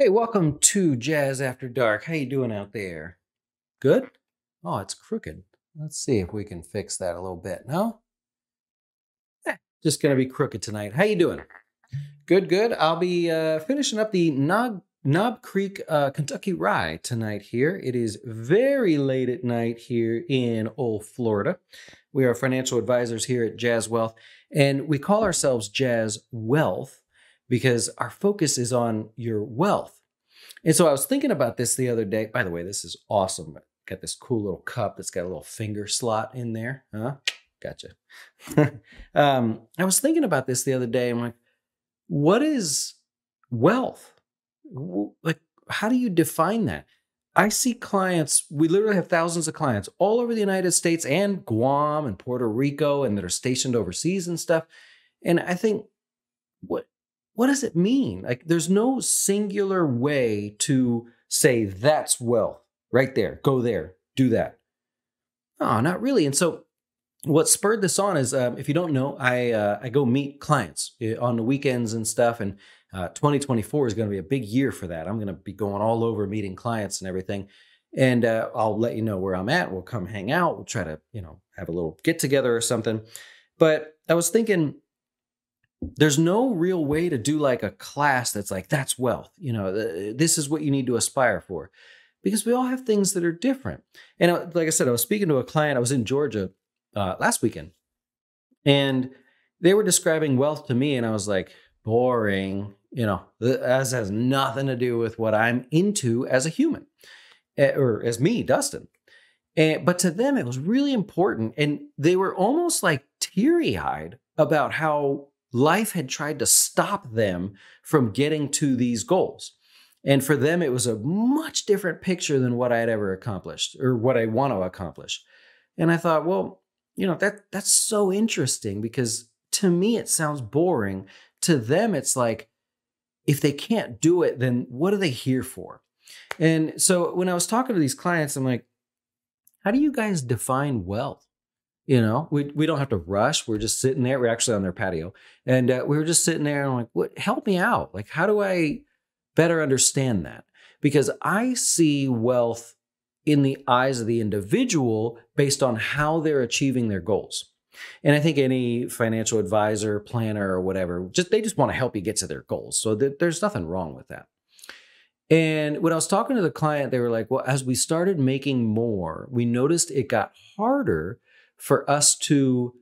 Hey, welcome to Jazz After Dark. How you doing out there? Good? Oh, it's crooked. Let's see if we can fix that a little bit. No? Eh, just gonna be crooked tonight. How you doing? Good, good. I'll be uh, finishing up the Knob, Knob Creek, uh, Kentucky Rye tonight here. It is very late at night here in old Florida. We are financial advisors here at Jazz Wealth, and we call ourselves Jazz Wealth because our focus is on your wealth. And so I was thinking about this the other day. By the way, this is awesome. Got this cool little cup that's got a little finger slot in there. Huh? Gotcha. um, I was thinking about this the other day. I'm like, what is wealth? Like, how do you define that? I see clients, we literally have thousands of clients all over the United States and Guam and Puerto Rico and that are stationed overseas and stuff. And I think, what what does it mean? Like, there's no singular way to say that's wealth right there. Go there, do that. Oh, not really. And so, what spurred this on is, um, if you don't know, I uh, I go meet clients eh, on the weekends and stuff, and uh, 2024 is going to be a big year for that. I'm going to be going all over meeting clients and everything, and uh, I'll let you know where I'm at. We'll come hang out. We'll try to you know have a little get together or something. But I was thinking there's no real way to do like a class that's like that's wealth you know this is what you need to aspire for because we all have things that are different. And uh, like i said i was speaking to a client i was in georgia uh, last weekend and they were describing wealth to me and i was like boring you know this has nothing to do with what i'm into as a human eh, or as me dustin. And, but to them it was really important and they were almost like teary-eyed about how life had tried to stop them from getting to these goals. And for them, it was a much different picture than what I had ever accomplished or what I want to accomplish. And I thought, well, you know, that that's so interesting because to me it sounds boring. To them, it's like, if they can't do it, then what are they here for? And so when I was talking to these clients, I'm like, how do you guys define wealth? You know, we, we don't have to rush. We're just sitting there. We're actually on their patio. And uh, we were just sitting there and I'm like, what, help me out. Like, how do I better understand that? Because I see wealth in the eyes of the individual based on how they're achieving their goals. And I think any financial advisor, planner, or whatever, just they just want to help you get to their goals. So th- there's nothing wrong with that. And when I was talking to the client, they were like, well, as we started making more, we noticed it got harder for us to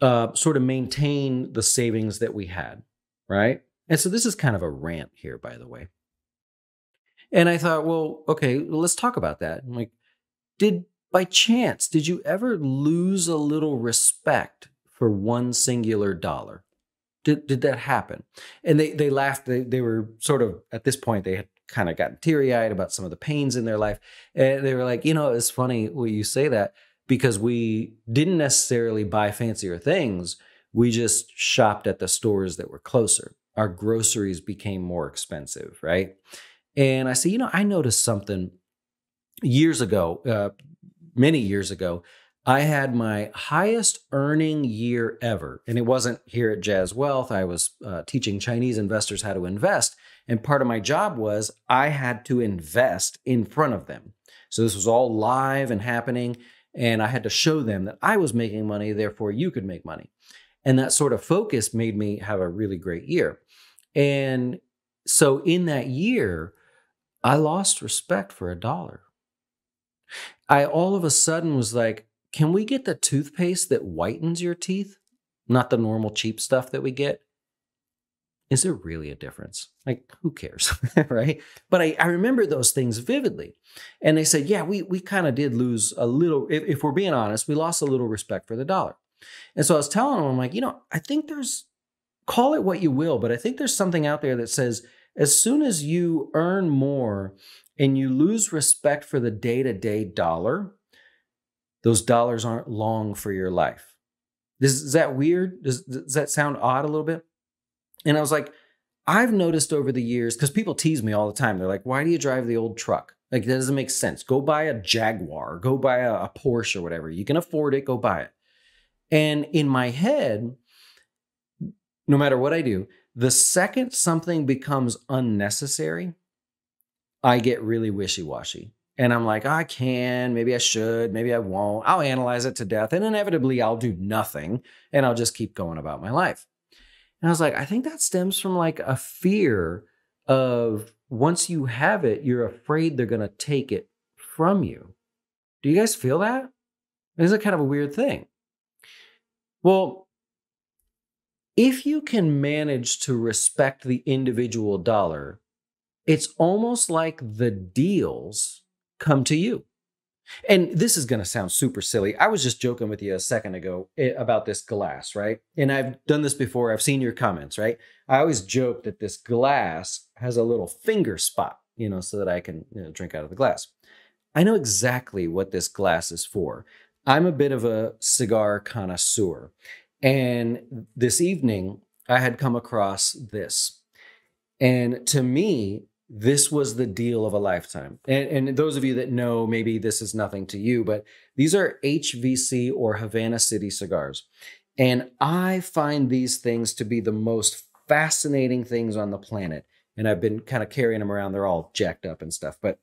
uh, sort of maintain the savings that we had, right? And so this is kind of a rant here, by the way. And I thought, well, okay, let's talk about that. I'm like, did by chance, did you ever lose a little respect for one singular dollar? Did, did that happen? And they, they laughed. They, they were sort of, at this point, they had kind of gotten teary eyed about some of the pains in their life. And they were like, you know, it's funny you say that because we didn't necessarily buy fancier things. We just shopped at the stores that were closer. Our groceries became more expensive, right? And I said, you know, I noticed something years ago, uh, many years ago. I had my highest earning year ever. And it wasn't here at Jazz Wealth. I was uh, teaching Chinese investors how to invest. And part of my job was I had to invest in front of them. So this was all live and happening. And I had to show them that I was making money, therefore you could make money. And that sort of focus made me have a really great year. And so in that year, I lost respect for a dollar. I all of a sudden was like, can we get the toothpaste that whitens your teeth? Not the normal cheap stuff that we get is there really a difference? Like, who cares? right? But I, I remember those things vividly. And they said, yeah, we, we kind of did lose a little, if, if we're being honest, we lost a little respect for the dollar. And so I was telling them, I'm like, you know, I think there's, call it what you will, but I think there's something out there that says as soon as you earn more and you lose respect for the day to day dollar, those dollars aren't long for your life. Is, is that weird? Does, does that sound odd a little bit? And I was like, I've noticed over the years, because people tease me all the time. They're like, why do you drive the old truck? Like, that doesn't make sense. Go buy a Jaguar, go buy a, a Porsche or whatever. You can afford it, go buy it. And in my head, no matter what I do, the second something becomes unnecessary, I get really wishy washy. And I'm like, I can, maybe I should, maybe I won't. I'll analyze it to death. And inevitably, I'll do nothing and I'll just keep going about my life. And I was like, I think that stems from like a fear of once you have it, you're afraid they're going to take it from you. Do you guys feel that? It's a kind of a weird thing. Well, if you can manage to respect the individual dollar, it's almost like the deals come to you. And this is going to sound super silly. I was just joking with you a second ago eh, about this glass, right? And I've done this before. I've seen your comments, right? I always joke that this glass has a little finger spot, you know, so that I can you know, drink out of the glass. I know exactly what this glass is for. I'm a bit of a cigar connoisseur. And this evening, I had come across this. And to me, this was the deal of a lifetime. And, and, those of you that know, maybe this is nothing to you, but these are HVC or Havana City cigars. And I find these things to be the most fascinating things on the planet. And I've been kind of carrying them around. They're all jacked up and stuff. But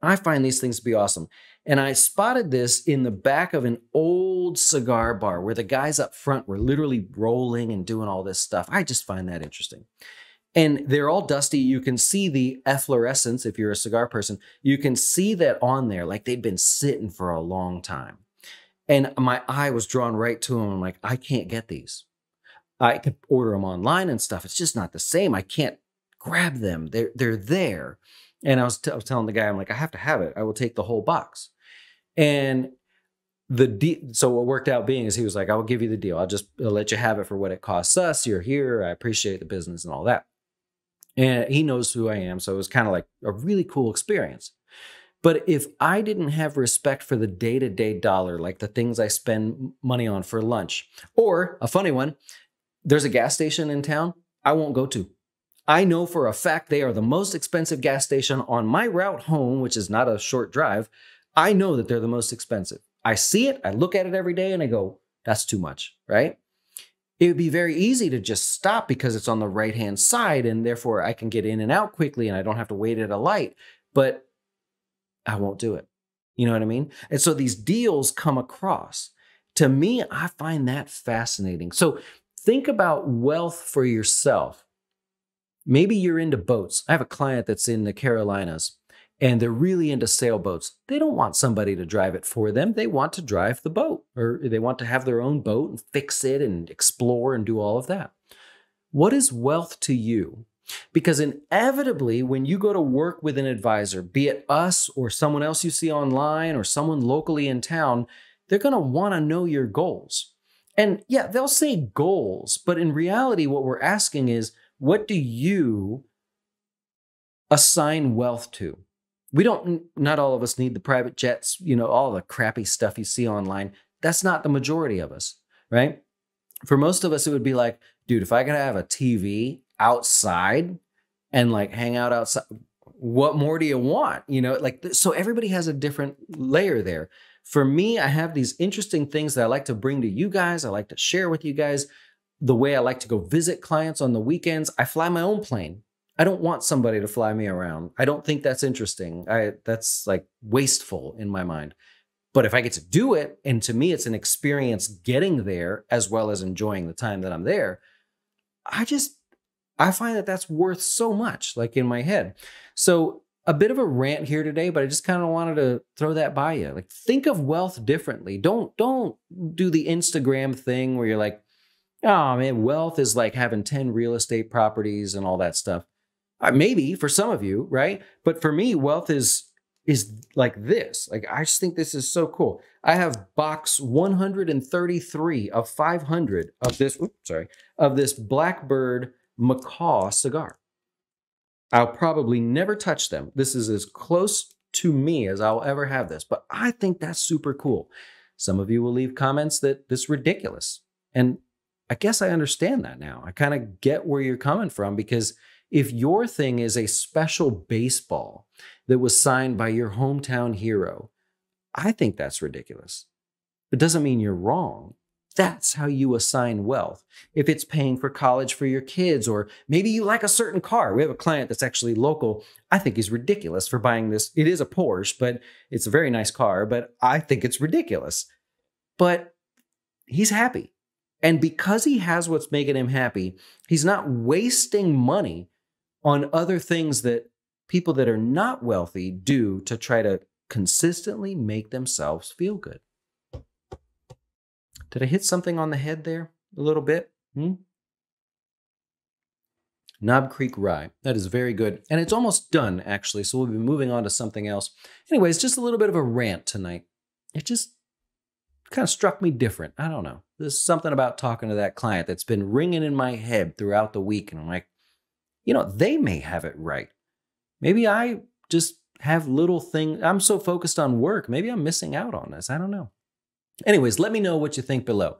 I find these things to be awesome. And I spotted this in the back of an old cigar bar where the guys up front were literally rolling and doing all this stuff. I just find that interesting. And they're all dusty. You can see the efflorescence if you're a cigar person. You can see that on there, like they'd been sitting for a long time. And my eye was drawn right to them. I'm like, I can't get these. I could order them online and stuff. It's just not the same. I can't grab them. They're they're there. And I was, t- I was telling the guy, I'm like, I have to have it. I will take the whole box. And the de- so what worked out being is he was like, I will give you the deal. I'll just I'll let you have it for what it costs us. You're here. I appreciate the business and all that. And he knows who I am. So it was kind of like a really cool experience. But if I didn't have respect for the day to day dollar, like the things I spend money on for lunch, or a funny one, there's a gas station in town I won't go to. I know for a fact they are the most expensive gas station on my route home, which is not a short drive. I know that they're the most expensive. I see it, I look at it every day, and I go, that's too much, right? It would be very easy to just stop because it's on the right hand side, and therefore I can get in and out quickly and I don't have to wait at a light. But I won't do it. You know what I mean? And so these deals come across. To me, I find that fascinating. So think about wealth for yourself Maybe you're into boats. I have a client that's in the Carolinas and they're really into sailboats. They don't want somebody to drive it for them. They want to drive the boat or they want to have their own boat and fix it and explore and do all of that. What is wealth to you? Because inevitably, when you go to work with an advisor, be it us or someone else you see online or someone locally in town, they're going to want to know your goals. And yeah, they'll say goals, but in reality, what we're asking is, what do you assign wealth to? We don't, not all of us need the private jets, you know, all the crappy stuff you see online. That's not the majority of us, right? For most of us, it would be like, dude, if I could have a TV outside and like hang out outside, what more do you want? You know, like, so everybody has a different layer there. For me, I have these interesting things that I like to bring to you guys. I like to share with you guys the way I like to go visit clients on the weekends, I fly my own plane. I don't want somebody to fly me around. I don't think that's interesting. I that's like wasteful in my mind. But if I get to do it, and to me it's an experience getting there as well as enjoying the time that I'm there, I just I find that that's worth so much like in my head. So a bit of a rant here today, but I just kind of wanted to throw that by you. Like think of wealth differently. Don't don't do the Instagram thing where you're like oh man, wealth is like having 10 real estate properties and all that stuff. Uh, maybe for some of you, right? But for me, wealth is is like this. Like I just think this is so cool. I have box 133 of 500 of this, oops, sorry, of this Blackbird Macaw cigar. I'll probably never touch them. This is as close to me as I'll ever have this, but I think that's super cool. Some of you will leave comments that this is ridiculous. And I guess I understand that now. I kind of get where you're coming from because if your thing is a special baseball that was signed by your hometown hero, I think that's ridiculous. It doesn't mean you're wrong. That's how you assign wealth. If it's paying for college for your kids, or maybe you like a certain car. We have a client that's actually local. I think he's ridiculous for buying this. It is a Porsche, but it's a very nice car, but I think it's ridiculous. But he's happy. And because he has what's making him happy, he's not wasting money on other things that people that are not wealthy do to try to consistently make themselves feel good. Did I hit something on the head there a little bit? Hmm? Knob Creek Rye. That is very good. And it's almost done, actually. So we'll be moving on to something else. Anyways, just a little bit of a rant tonight. It just kind of struck me different. I don't know. There's something about talking to that client that's been ringing in my head throughout the week. And I'm like, you know, they may have it right. Maybe I just have little things. I'm so focused on work. Maybe I'm missing out on this. I don't know. Anyways, let me know what you think below.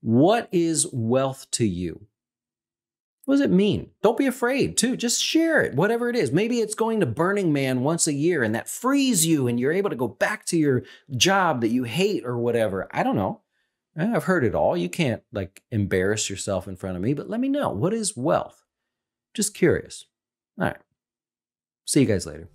What is wealth to you? What does it mean? Don't be afraid, to Just share it, whatever it is. Maybe it's going to Burning Man once a year and that frees you and you're able to go back to your job that you hate or whatever. I don't know. Eh, I've heard it all. You can't like embarrass yourself in front of me, but let me know. What is wealth? Just curious. All right. See you guys later.